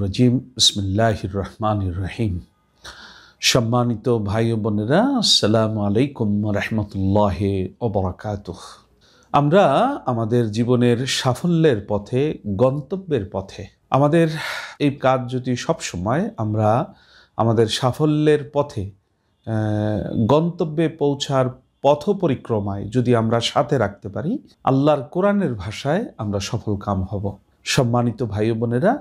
রাজিম। বিসমিল্লাহির রহমানির রহিম। সম্মানিত ভাই বোনেরা, আসসালামু আলাইকুম রহমতুল্লাহ ওবরাকাতুহ আমরা আমাদের জীবনের সাফল্যের পথে, গন্তব্যের পথে, আমাদের এই কাজ যদি সবসময় আমরা আমাদের সাফল্যের পথে গন্তব্যে পৌঁছার পথ পরিক্রমায় যদি আমরা সাথে রাখতে পারি, আল্লাহর কোরআনের ভাষায় আমরা সফল কাম হব। সম্মানিত ভাই বোনেরা,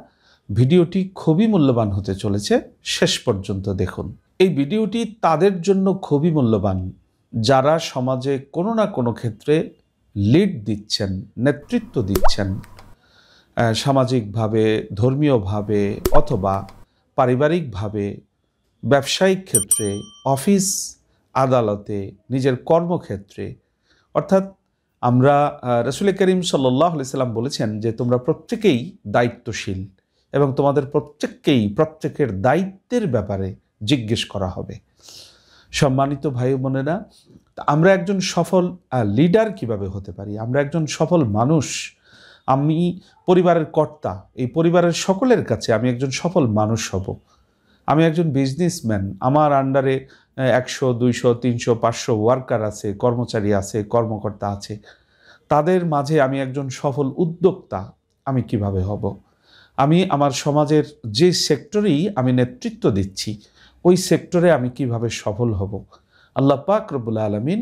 ভিডিওটি খুবই মূল্যবান হতে চলেছে। শেষ পর্যন্ত দেখুন। এই ভিডিওটি তাদের জন্য খুবই মূল্যবান। যারা সমাজে কোনো না কোনো ক্ষেত্রে লিড দিচ্ছেন, নেতৃত্ব দিচ্ছেন সামাজিকভাবে, ধর্মীয়ভাবে অথবা পারিবারিকভাবে, ব্যবসায়িক ক্ষেত্রে, অফিস, আদালতে, নিজের কর্মক্ষেত্রে, অর্থাৎ আমরা রসুল করিম সাল্লাহ সাল্লাম বলেছেন যে তোমরা প্রত্যেকেই দায়িত্বশীল এবং তোমাদের প্রত্যেককেই প্রত্যেকের দায়িত্বের ব্যাপারে জিজ্ঞেস করা হবে। সম্মানিত ভাই বোনেরা, আমরা একজন সফল লিডার কীভাবে হতে পারি? আমরা একজন সফল মানুষ। আমি পরিবারের কর্তা, এই পরিবারের সকলের কাছে আমি একজন সফল মানুষ হব। আমি একজন বিজনেসম্যান আমার আন্ডারে একশো, দুইশো, তিনশো, পাঁচশো ওয়ার্কার আছে, কর্মচারী আছে, কর্মকর্তা আছে। তাদের মাঝে আমি একজন সফল উদ্যোক্তা, আমি কীভাবে হব? আমি আমার সমাজের যে সেক্টরেই আমি নেতৃত্ব দিচ্ছি, ওই সেক্টরে আমি কীভাবে সফল হব? আল্লাহ পাক রব্বুল আলমিন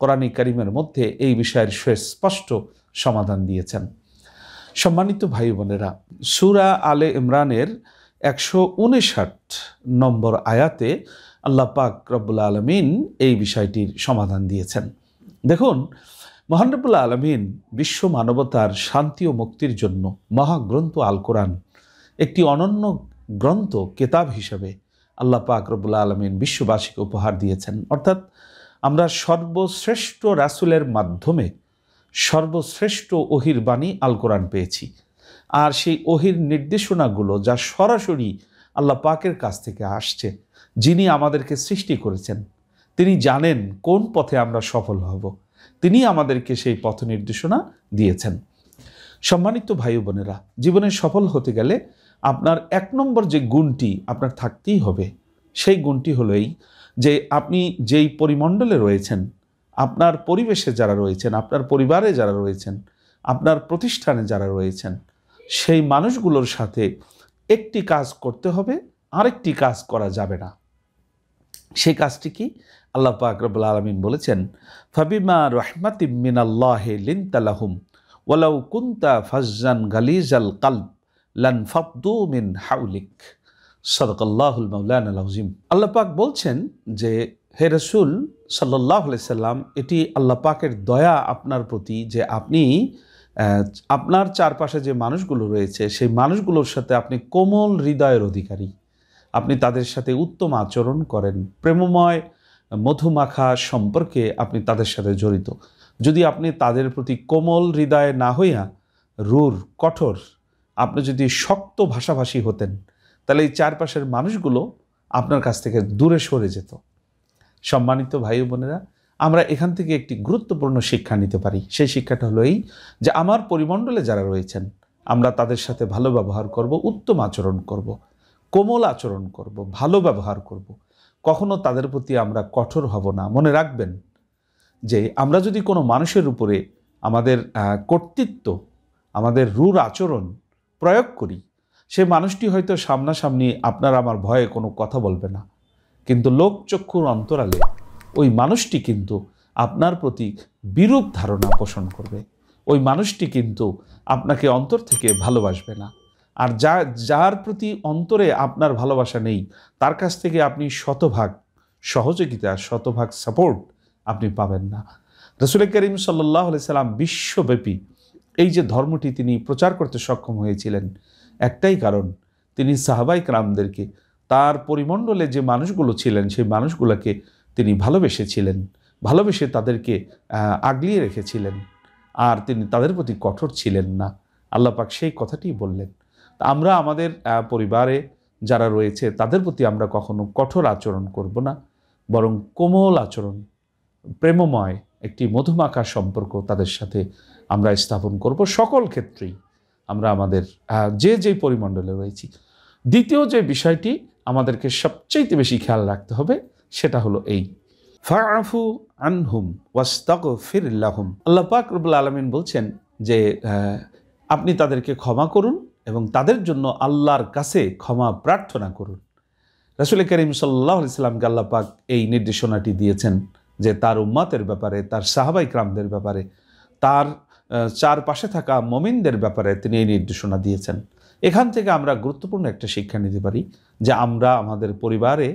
কোরআনী করিমের মধ্যে এই বিষয়ের সুস্পষ্ট সমাধান দিয়েছেন। সম্মানিত ভাই বোনেরা, সুরা আলে ইমরানের একশো উনষাট নম্বর আয়াতে আল্লাহ পাক রব্বুল আলমিন এই বিষয়টির সমাধান দিয়েছেন। দেখুন মহানরবুল্লা আলমিন বিশ্ব মানবতার শান্তি ও মুক্তির জন্য মহাগ্রন্থ আল কোরআন একটি অনন্য গ্রন্থ, কেতাব হিসেবে আল্লাহ পাক রব্বুল্লা আলমিন বিশ্ববাসীকে উপহার দিয়েছেন। অর্থাৎ আমরা সর্বশ্রেষ্ঠ রাসুলের মাধ্যমে সর্বশ্রেষ্ঠ ওহির বাণী আল কোরআন পেয়েছি। আর সেই ওহির নির্দেশনাগুলো যা সরাসরি আল্লাহ পাকের কাছ থেকে আসছে যিনি আমাদেরকে সৃষ্টি করেছেন, তিনি জানেন কোন পথে আমরা সফল হব। তিনি আমাদেরকে সেই পথ নির্দেশনা দিয়েছেন। সম্মানিত ভাই বোনেরা, জীবনে সফল হতে গেলে আপনার এক নম্বর যে গুণটি আপনার থাকতেই হবে, সেই গুণটি হলো এই যে আপনি যেই পরিমণ্ডলে রয়েছেন, আপনার পরিবেশে যারা রয়েছেন, আপনার পরিবারে যারা রয়েছেন, আপনার প্রতিষ্ঠানে যারা রয়েছেন, সেই মানুষগুলোর সাথে একটি কাজ করতে হবে, আরেকটি কাজ করা যাবে না। সেই কাজটি কি? আল্লাহ পাক আলমিন বলেছেন, ফাবিমা রহমাতি মিনাল্লাহ লিনতালাহুম ওয়ালাউ কুন্তা ফাজ্জান গালিজাল কালব, লান ফাদ্দু মিন হাউলিক। সদকাল্লাহুল মৌলান আলহিম আল্লাহ পাক বলছেন যে, হে রসুল সাল্লাহ সাল্লাম, এটি আল্লাহ পাকের দয়া আপনার প্রতি যে আপনি আপনার চারপাশে যে মানুষগুলো রয়েছে, সেই মানুষগুলোর সাথে আপনি কোমল হৃদয়ের অধিকারী। আপনি তাদের সাথে উত্তম আচরণ করেন। প্রেমময় মধুমাখা সম্পর্কে আপনি তাদের সাথে জড়িত। যদি আপনি তাদের প্রতি কোমল হৃদয়ে না হইয়া রুর, কঠোর, আপনি যদি শক্ত ভাষাভাষী হতেন, তাহলে এই চারপাশের মানুষগুলো আপনার কাছ থেকে দূরে সরে যেত। সম্মানিত ভাই বোনেরা, আমরা এখান থেকে একটি গুরুত্বপূর্ণ শিক্ষা নিতে পারি। সেই শিক্ষাটা হলো এই যে, আমার পরিমণ্ডলে যারা রয়েছেন, আমরা তাদের সাথে ভালো ব্যবহার করব, উত্তম আচরণ করব। কোমল আচরণ করব, ভালো ব্যবহার করব। কখনো তাদের প্রতি আমরা কঠোর হব না। মনে রাখবেন যে আমরা যদি কোনো মানুষের উপরে আমাদের কর্তৃত্ব, আমাদের রূঢ় আচরণ প্রয়োগ করি, সে মানুষটি হয়তো সামনাসামনি আপনার আমার ভয়ে কোনো কথা বলবে না। কিন্তু লোকচক্ষুর অন্তরালে ওই মানুষটি কিন্তু আপনার প্রতি বিরূপ ধারণা পোষণ করবে। ওই মানুষটি কিন্তু আপনাকে অন্তর থেকে ভালোবাসবে না। আর যা, যার প্রতি অন্তরে আপনার ভালোবাসা নেই, তার কাছ থেকে আপনি শতভাগ সহযোগিতা, শতভাগ সাপোর্ট আপনি পাবেন না। রসুল করিম সাল্লাহ সাল্লাম বিশ্বব্যাপী এই যে ধর্মটি তিনি প্রচার করতে সক্ষম হয়েছিলেন, একটাই কারণ, তিনি সাহাবাই রামদেরকে তার পরিমণ্ডলে যে মানুষগুলো ছিলেন, সেই মানুষগুলোকে তিনি ভালোবেসেছিলেন, ভালোবেসে তাদেরকে আগলিয়ে রেখেছিলেন। আর তিনি তাদের প্রতি কঠোর ছিলেন না। আল্লাহ পাক সেই কথাটি বললেন। আমরা আমাদের পরিবারে যারা রয়েছে, তাদের প্রতি আমরা কখনো কঠোর আচরণ করব না, বরং কোমল আচরণ, প্রেমময় একটি মধুমাখা সম্পর্ক তাদের সাথে আমরা স্থাপন করব সকল ক্ষেত্রেই আমরা আমাদের যে যে পরিমণ্ডলে রয়েছি। দ্বিতীয় যে বিষয়টি আমাদেরকে সবচাইতে বেশি খেয়াল রাখতে হবে, সেটা হলো এই। ফাফু আনহুম ওয়াস্তাক ফিরুম আল্লাহ পাক রবুল আলমিন বলছেন যে আপনি তাদেরকে ক্ষমা করুন এবং তাদের জন্য আল্লাহর কাছে ক্ষমা প্রার্থনা করুন। রাসুল করিম সাল্লাহ ইসলামকে আল্লাহ পাক এই নির্দেশনাটি দিয়েছেন যে তার উম্মাতের ব্যাপারে, তার সাহাবাই ক্রামদের ব্যাপারে, তার চারপাশে থাকা মমিনদের ব্যাপারে তিনি এই নির্দেশনা দিয়েছেন। এখান থেকে আমরা গুরুত্বপূর্ণ একটা শিক্ষা নিতে পারি যে আমরা আমাদের পরিবারে,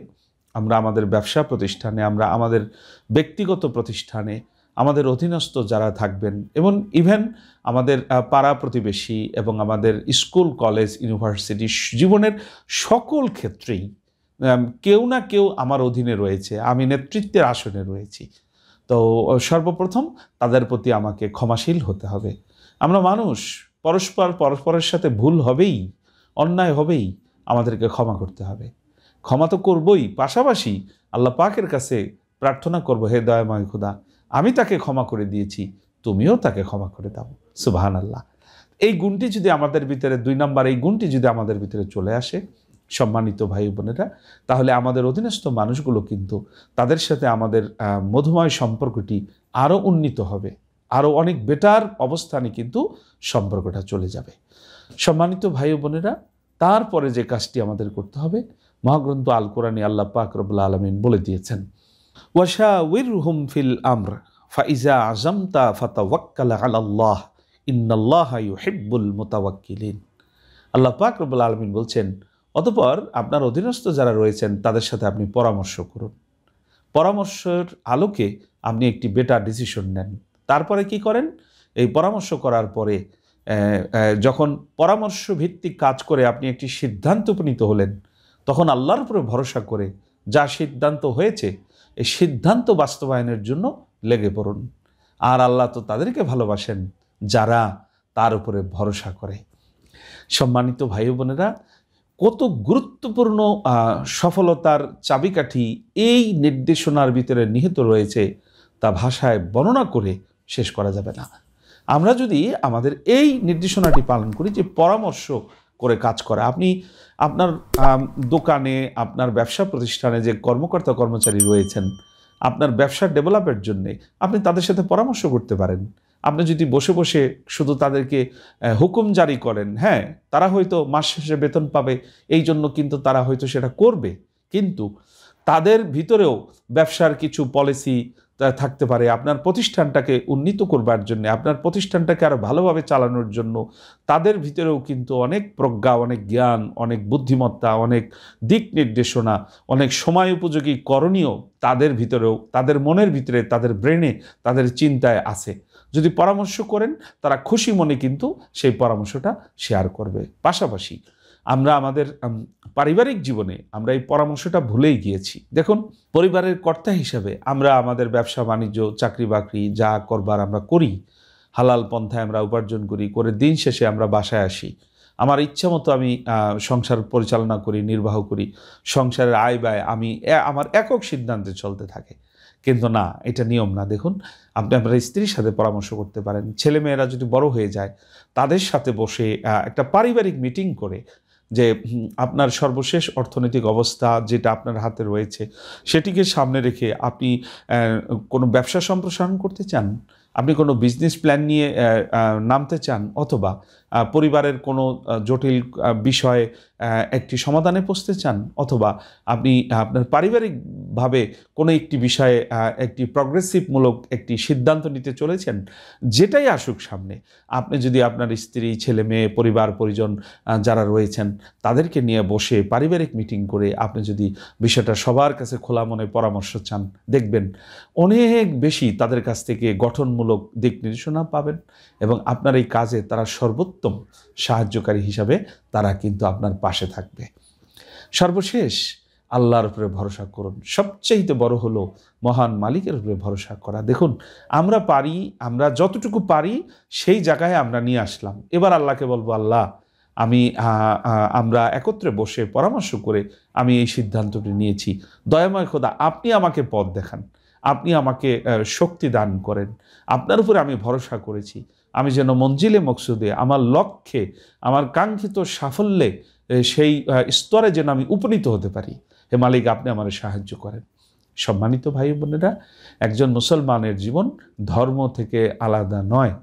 আমরা আমাদের ব্যবসা প্রতিষ্ঠানে, আমরা আমাদের ব্যক্তিগত প্রতিষ্ঠানে আমাদের অধীনস্থ যারা থাকবেন, এবং ইভেন আমাদের পাড়া প্রতিবেশী এবং আমাদের স্কুল, কলেজ ইউনিভার্সিটি জীবনের সকল ক্ষেত্রেই কেউ না কেউ আমার অধীনে রয়েছে, আমি নেতৃত্বের আসনে রয়েছি। তো সর্বপ্রথম তাদের প্রতি আমাকে ক্ষমাশীল হতে হবে। আমরা মানুষ, পরস্পর পরস্পরের সাথে ভুল হবেই, অন্যায় হবেই, আমাদেরকে ক্ষমা করতে হবে। ক্ষমা তো করবই, পাশাপাশি আল্লাহ পাকের কাছে প্রার্থনা করব, হে দয়াময় খুদা আমি তাকে ক্ষমা করে দিয়েছি, তুমিও তাকে ক্ষমা করে দাও। সুবাহান আল্লাহ এই গুণটি যদি আমাদের ভিতরে, দুই নম্বর এই গুণটি যদি আমাদের ভিতরে চলে আসে, সম্মানিত ভাই বোনেরা, তাহলে আমাদের অধীনস্থ মানুষগুলো কিন্তু তাদের সাথে আমাদের মধুময় সম্পর্কটি আরও উন্নীত হবে আরও অনেক বেটার অবস্থানে কিন্তু সম্পর্কটা চলে যাবে। সম্মানিত ভাই বোনেরা, তারপরে যে কাজটি আমাদের করতে হবে, মহাগ্রন্থ আল কোরআনে আল্লাহ পাক রবুল্লা আলমিন বলে দিয়েছেন ওয়াশা উইর হুম ফিল আমর ফাইজা আজমতা ফাতাওয়াক্কাল আলাল্লাহ ইন্নাল্লাহ ইউহিব্বুল মুতাওয়াক্কিলিন আল্লাহ পাক রবুল্লা আলমিন বলছেন, অতপর আপনার অধীনস্থ যারা রয়েছেন, তাদের সাথে আপনি পরামর্শ করুন। পরামর্শের আলোকে আপনি একটি বেটার ডিসিশন নেন। তারপরে কি করেন? এই পরামর্শ করার পরে যখন পরামর্শ ভিত্তিক কাজ করে আপনি একটি সিদ্ধান্ত উপনীত হলেন, তখন আল্লাহর উপরে ভরসা করে যা সিদ্ধান্ত হয়েছে এই সিদ্ধান্ত বাস্তবায়নের জন্য লেগে পড়ুন। আর আল্লাহ তো তাদেরকে ভালোবাসেন, যারা তার উপরে ভরসা করে। সম্মানিত ভাই বোনেরা, কত গুরুত্বপূর্ণ সফলতার চাবিকাঠি এই নির্দেশনার ভিতরে নিহিত রয়েছে, তা ভাষায় বর্ণনা করে শেষ করা যাবে না। আমরা যদি আমাদের এই নির্দেশনাটি পালন করি যে পরামর্শ করে কাজ করা। আপনি আপনার দোকানে, আপনার ব্যবসা প্রতিষ্ঠানে যে কর্মকর্তা কর্মচারী রয়েছেন, আপনার ব্যবসার ডেভেলপের জন্যে আপনি তাদের সাথে পরামর্শ করতে পারেন। আপনি যদি বসে বসে শুধু তাদেরকে হুকুম জারি করেন হ্যাঁ তারা হয়তো মাস শেষে বেতন পাবে, এই জন্য কিন্তু তারা হয়তো সেটা করবে। কিন্তু তাদের ভিতরেও ব্যবসার কিছু পলিসি থাকতে পারে। আপনার প্রতিষ্ঠানটাকে উন্নীত করবার জন্য, আপনার প্রতিষ্ঠানটাকে আরও ভালোভাবে চালানোর জন্য তাদের ভিতরেও কিন্তু অনেক প্রজ্ঞা, অনেক জ্ঞান, অনেক বুদ্ধিমত্তা, অনেক দিক নির্দেশনা, অনেক সময় উপযোগী করণীয় তাদের ভিতরেও, তাদের মনের ভিতরে, তাদের ব্রেনে, তাদের চিন্তায় আছে। যদি পরামর্শ করেন, তারা খুশি মনে কিন্তু সেই পরামর্শটা শেয়ার করবে। পাশাপাশি আমরা আমাদের পারিবারিক জীবনে আমরা এই পরামর্শটা ভুলেই গিয়েছি। দেখুন, পরিবারের কর্তা হিসাবে আমরা আমাদের ব্যবসা, বাণিজ্য, চাকরি বাকরি যা করবার আমরা করি, হালাল পন্থায় আমরা উপার্জন করি, করে দিন শেষে আমরা বাসায় আসি। আমার ইচ্ছা মতো আমি সংসার পরিচালনা করি, নির্বাহ করি, সংসারের আয় ব্যয় আমি আমার একক সিদ্ধান্তে চলতে থাকে। কিন্তু না, এটা নিয়ম না। দেখুন, আপনি আপনার স্ত্রীর সাথে পরামর্শ করতে পারেন, ছেলেমেয়েরা যদি বড় হয়ে যায়, তাদের সাথে বসে একটা পারিবারিক মিটিং করে যে আপনার সর্বশেষ অর্থনৈতিক অবস্থা যেটা আপনার হাতে রয়েছে, সেটিকে সামনে রেখে আপনি কোনো ব্যবসা সম্প্রসারণ করতে চান? আপনি কোনো বিজনেস প্ল্যান নিয়ে নামতে চান অথবা পরিবারের কোনো জটিল বিষয়ে একটি সমাধানে পৌঁছতে চান অথবা আপনি, আপনার পারিবারিকভাবে কোনো একটি বিষয়ে একটি প্রগ্রেসিভমূলক একটি সিদ্ধান্ত নিতে চলেছেন, যেটাই আসুক সামনে, আপনি যদি আপনার স্ত্রী, ছেলে মেয়ে, পরিবার, পরিজন যারা রয়েছেন, তাদেরকে নিয়ে বসে পারিবারিক মিটিং করে আপনি যদি বিষয়টা সবার কাছে খোলা মনে পরামর্শ চান, দেখবেন অনেক বেশি তাদের কাছ থেকে গঠনমূলক দিক নির্দেশনা পাবেন এবং আপনার এই কাজে তারা সর্বোত্তম সাহায্যকারী হিসাবে তারা কিন্তু আপনার পাশে থাকবে। সর্বশেষ, আল্লাহর উপরে ভরসা করুন। সবচাইতে বড় হলো মহান মালিকের উপরে ভরসা করা। দেখুন, আমরা পারি, আমরা যতটুকু পারি, সেই জায়গায় আমরা নিয়ে আসলাম। এবার আল্লাহকে বলব, আল্লাহ, আমি আমরা একত্রে বসে পরামর্শ করে আমি এই সিদ্ধান্তটি নিয়েছি। দয়াময় খোদা, আপনি আমাকে পথ দেখান। আপনি আমাকে শক্তি দান করেন। আপনার উপরে আমি ভরসা করেছি। আমি যেন মঞ্জিলে মকসুদে, আমার লক্ষ্যে, আমার কাঙ্ক্ষিত সাফল্যে সেই স্তরে যেন আমি উপনীত হতে পারি। হে মালিক, আপনি আমার সাহায্য করেন। সম্মানিত ভাই বোনেরা, একজন মুসলমানের জীবন ধর্ম থেকে আলাদা নয়।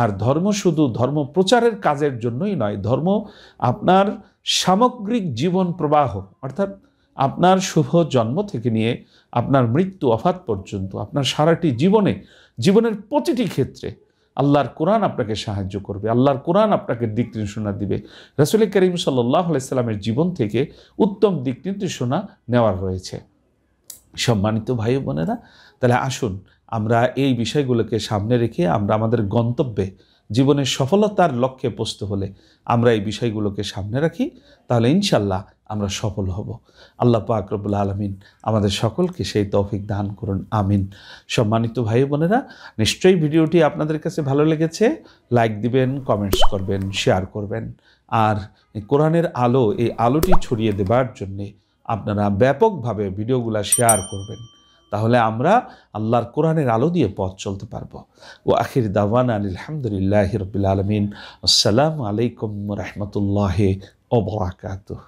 আর ধর্ম শুধু ধর্ম প্রচারের কাজের জন্যই নয়, ধর্ম আপনার সামগ্রিক জীবন প্রবাহ, অর্থাৎ আপনার শুভ জন্ম থেকে নিয়ে আপনার মৃত্যু অফাত পর্যন্ত, আপনার সারাটি জীবনে, জীবনের প্রতিটি ক্ষেত্রে আল্লাহর কোরআন আপনাকে সাহায্য করবে, আল্লাহর কোরআন আপনাকে দিক নির্দেশনা দিবে। রসুল করিম সাল্লাহ আলাইস্লামের জীবন থেকে উত্তম দিক নির্দেশনা নেওয়ার রয়েছে সম্মানিত ভাই বোনেরা, তাহলে আসুন আমরা এই বিষয়গুলোকে সামনে রেখে আমরা আমাদের গন্তব্যে জীবনের সফলতার লক্ষ্যে পৌঁছতে হলে আমরা এই বিষয়গুলোকে সামনে রাখি, তাহলে ইনশাল্লাহ আমরা সফল হব। আল্লাহ পাক রব্বুল আলমিন আমাদের সকলকে সেই তৌফিক দান করুন, আমিন। সম্মানিত ভাই বোনেরা, নিশ্চয়ই ভিডিওটি আপনাদের কাছে ভালো লেগেছে, লাইক দিবেন, কমেন্টস করবেন, শেয়ার করবেন। আর কোরআনের আলো, এই আলোটি ছড়িয়ে দেবার জন্যে আপনারা ব্যাপকভাবে ভিডিওগুলো শেয়ার করবেন। তাহলে আমরা আল্লাহর কোরআনের আলো দিয়ে পথ চলতে পারব। ও আখির দাওয়ান আলহামদুলিল্লাহ রবিল আলমিন। আসসালামু আলাইকুম রহমতুল্লাহ ওবরাকাতুহ